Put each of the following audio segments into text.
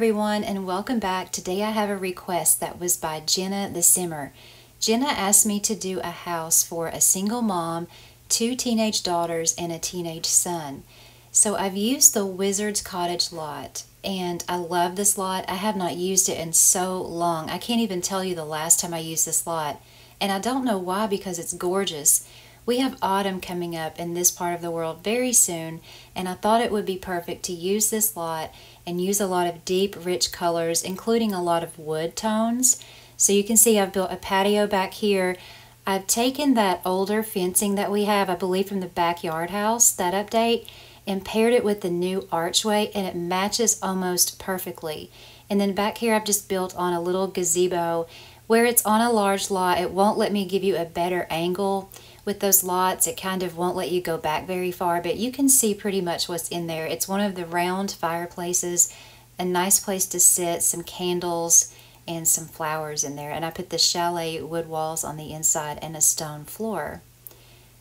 everyone, and welcome back. Today I have a request that was by Jenna the Simmer. Jenna asked me to do a house for a single mom, two teenage daughters, and a teenage son. So I've used the Wizard's Cottage lot, and I love this lot. I have not used it in so long. I can't even tell you the last time I used this lot, and I don't know why because it's gorgeous. We have autumn coming up in this part of the world very soon, and I thought it would be perfect to use this lot and use a lot of deep, rich colors, including a lot of wood tones. So you can see I've built a patio back here. I've taken that older fencing that we have, I believe from the backyard house, that update, and paired it with the new archway, and it matches almost perfectly. And then back here I've just built on a little gazebo. Where it's on a large lot, it won't let me give you a better angle with those lots, it kind of won't let you go back very far, but you can see pretty much what's in there. It's one of the round fireplaces, a nice place to sit, some candles, and some flowers in there. And I put the chalet wood walls on the inside and a stone floor.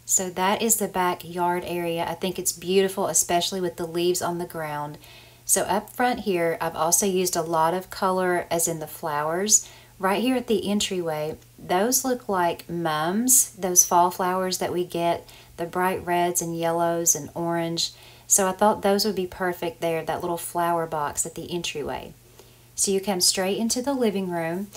So that is the backyard area. I think it's beautiful, especially with the leaves on the ground. So up front here, I've also used a lot of color as in the flowers. Right here at the entryway, those look like mums, those fall flowers that we get, the bright reds and yellows and orange. So I thought those would be perfect there, that little flower box at the entryway. So you come straight into the living room.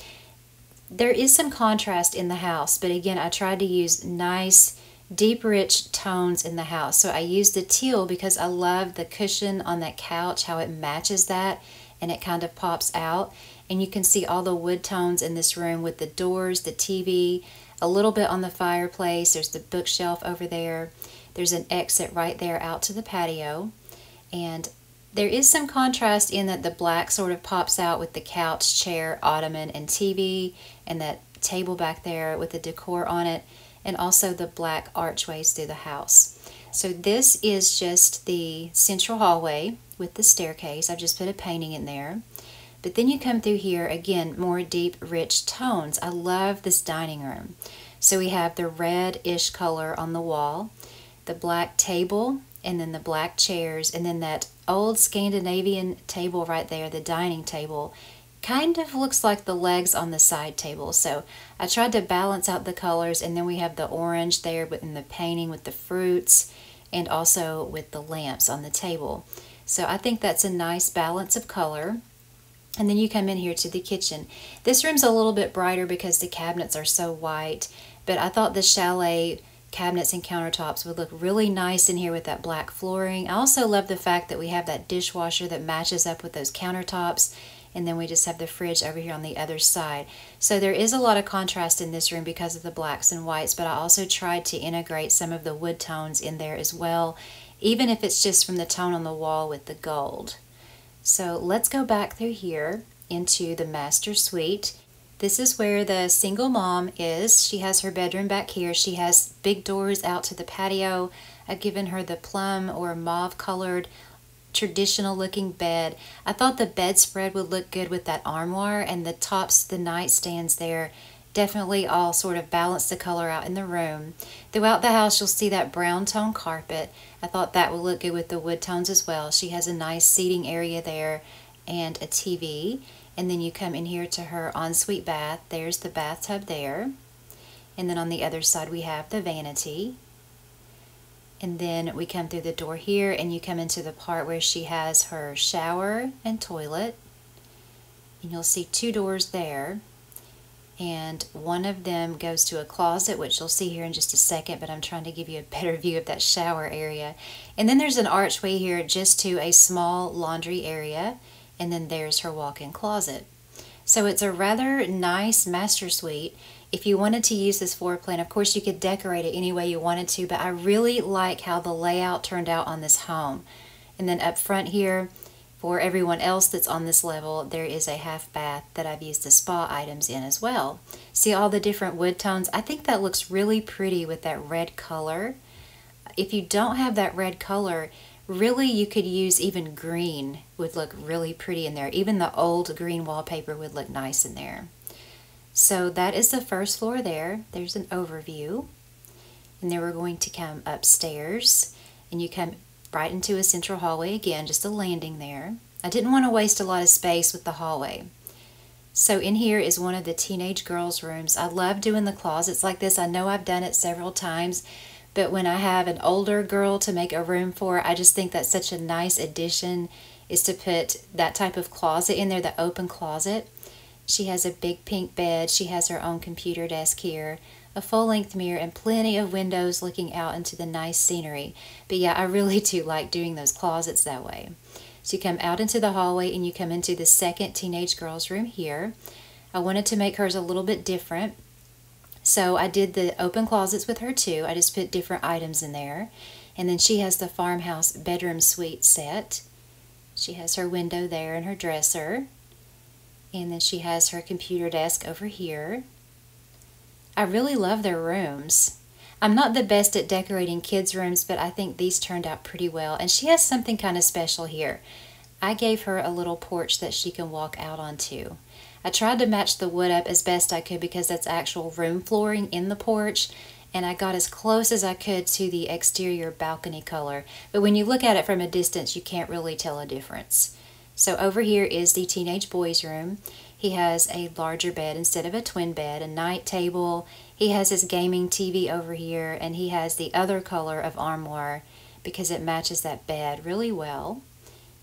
There is some contrast in the house, but again, I tried to use nice, deep, rich tones in the house. So I used the teal because I love the cushion on that couch, how it matches that and it kind of pops out and you can see all the wood tones in this room with the doors, the TV, a little bit on the fireplace. There's the bookshelf over there. There's an exit right there out to the patio. And there is some contrast in that the black sort of pops out with the couch, chair, ottoman, and TV, and that table back there with the decor on it, and also the black archways through the house. So this is just the central hallway with the staircase. I've just put a painting in there. But then you come through here, again, more deep, rich tones. I love this dining room. So we have the red-ish color on the wall, the black table, and then the black chairs, and then that old Scandinavian table right there, the dining table, kind of looks like the legs on the side table. So I tried to balance out the colors, and then we have the orange there in the painting with the fruits, and also with the lamps on the table. So I think that's a nice balance of color. And then you come in here to the kitchen. This room's a little bit brighter because the cabinets are so white, but I thought the chalet cabinets and countertops would look really nice in here with that black flooring. I also love the fact that we have that dishwasher that matches up with those countertops and then we just have the fridge over here on the other side. So there is a lot of contrast in this room because of the blacks and whites, but I also tried to integrate some of the wood tones in there as well, even if it's just from the tone on the wall with the gold. So let's go back through here into the master suite. This is where the single mom is. She has her bedroom back here. She has big doors out to the patio. I've given her the plum or mauve colored traditional looking bed. I thought the bedspread would look good with that armoire and the tops, the nightstands there definitely all sort of balance the color out in the room. Throughout the house, you'll see that brown tone carpet. I thought that would look good with the wood tones as well. She has a nice seating area there and a TV. And then you come in here to her ensuite bath. There's the bathtub there. And then on the other side, we have the vanity. And then we come through the door here and you come into the part where she has her shower and toilet. And you'll see two doors there. And one of them goes to a closet which you'll see here in just a second but I'm trying to give you a better view of that shower area. And then there's an archway here just to a small laundry area. And then there's her walk-in closet. So it's a rather nice master suite if you wanted to use this floor plan of course you could decorate it any way you wanted to but I really like how the layout turned out on this home and then up front here for everyone else that's on this level, there is a half bath that I've used the spa items in as well. See all the different wood tones? I think that looks really pretty with that red color. If you don't have that red color, really you could use even green would look really pretty in there. Even the old green wallpaper would look nice in there. So that is the first floor there. There's an overview. And then we're going to come upstairs and you come right into a central hallway again, just a landing there. I didn't want to waste a lot of space with the hallway. So in here is one of the teenage girls' rooms. I love doing the closets like this. I know I've done it several times, but when I have an older girl to make a room for, I just think that's such a nice addition is to put that type of closet in there, the open closet. She has a big pink bed. She has her own computer desk here, a full-length mirror, and plenty of windows looking out into the nice scenery. But yeah, I really do like doing those closets that way. So you come out into the hallway and you come into the second teenage girl's room here. I wanted to make hers a little bit different. So I did the open closets with her too. I just put different items in there. And then she has the farmhouse bedroom suite set. She has her window there and her dresser. And then she has her computer desk over here. I really love their rooms. I'm not the best at decorating kids' rooms, but I think these turned out pretty well. And she has something kind of special here. I gave her a little porch that she can walk out onto. I tried to match the wood up as best I could because that's actual room flooring in the porch and I got as close as I could to the exterior balcony color. But when you look at it from a distance, you can't really tell a difference. So over here is the teenage boy's room. He has a larger bed instead of a twin bed, a night table. He has his gaming TV over here, and he has the other color of armoire because it matches that bed really well.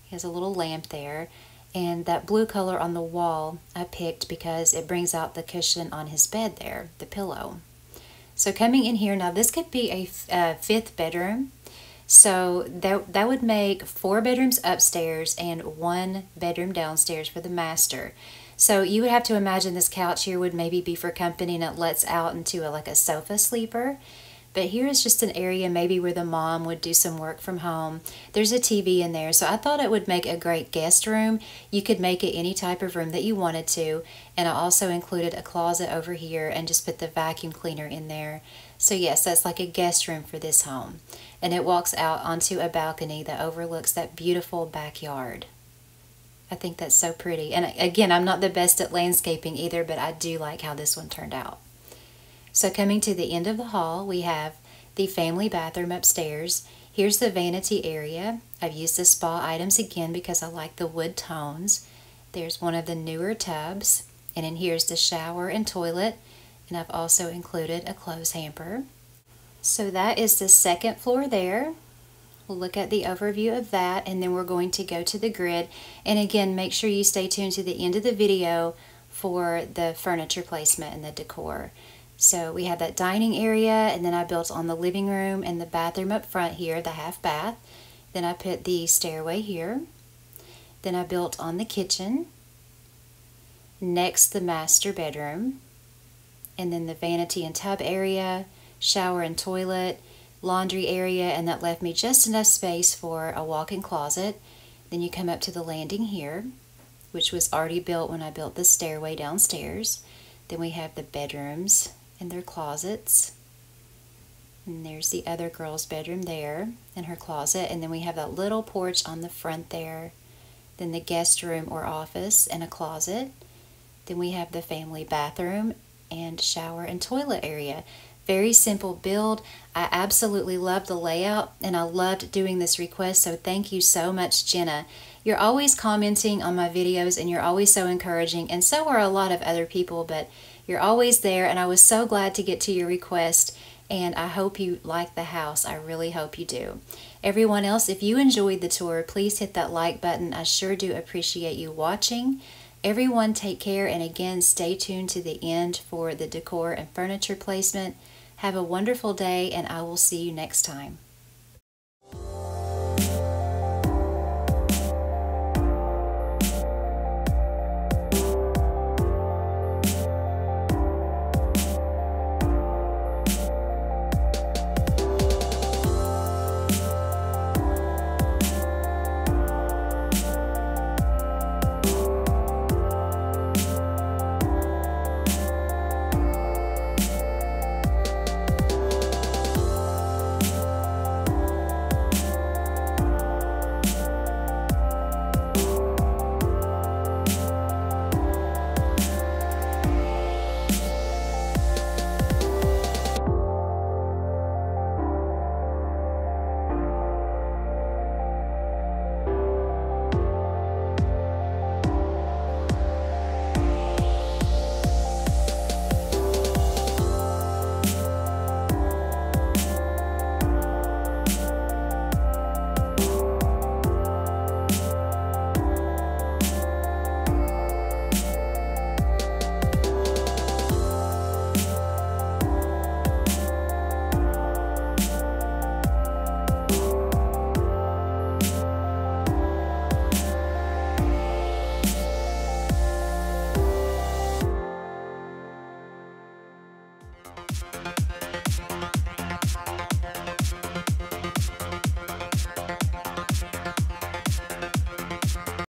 He has a little lamp there, and that blue color on the wall I picked because it brings out the cushion on his bed there, the pillow. So coming in here, now this could be a, a uh, fifth bedroom. So that, that would make four bedrooms upstairs and one bedroom downstairs for the master. So you would have to imagine this couch here would maybe be for company and it lets out into a, like a sofa sleeper. But here is just an area maybe where the mom would do some work from home. There's a TV in there, so I thought it would make a great guest room. You could make it any type of room that you wanted to. And I also included a closet over here and just put the vacuum cleaner in there. So yes, that's like a guest room for this home. And it walks out onto a balcony that overlooks that beautiful backyard. I think that's so pretty. And uh, again, I'm not the best at landscaping either, but I do like how this one turned out. So coming to the end of the hall, we have the family bathroom upstairs. Here's the vanity area. I've used the spa items again because I like the wood tones. There's one of the newer tubs. And then here's the shower and toilet. And I've also included a clothes hamper. So that is the second floor there. We'll look at the overview of that and then we're going to go to the grid. And again, make sure you stay tuned to the end of the video for the furniture placement and the decor. So we have that dining area and then I built on the living room and the bathroom up front here, the half bath. Then I put the stairway here. Then I built on the kitchen. Next, the master bedroom. And then the vanity and tub area, shower and toilet, laundry area and that left me just enough space for a walk-in closet. Then you come up to the landing here, which was already built when I built the stairway downstairs. Then we have the bedrooms and their closets. And there's the other girl's bedroom there and her closet. And then we have that little porch on the front there. Then the guest room or office and a closet. Then we have the family bathroom and shower and toilet area. Very simple build. I absolutely love the layout and I loved doing this request. So thank you so much, Jenna. You're always commenting on my videos and you're always so encouraging. And so are a lot of other people, but you're always there. And I was so glad to get to your request. And I hope you like the house. I really hope you do. Everyone else, if you enjoyed the tour, please hit that like button. I sure do appreciate you watching. Everyone take care and again stay tuned to the end for the decor and furniture placement. Have a wonderful day, and I will see you next time.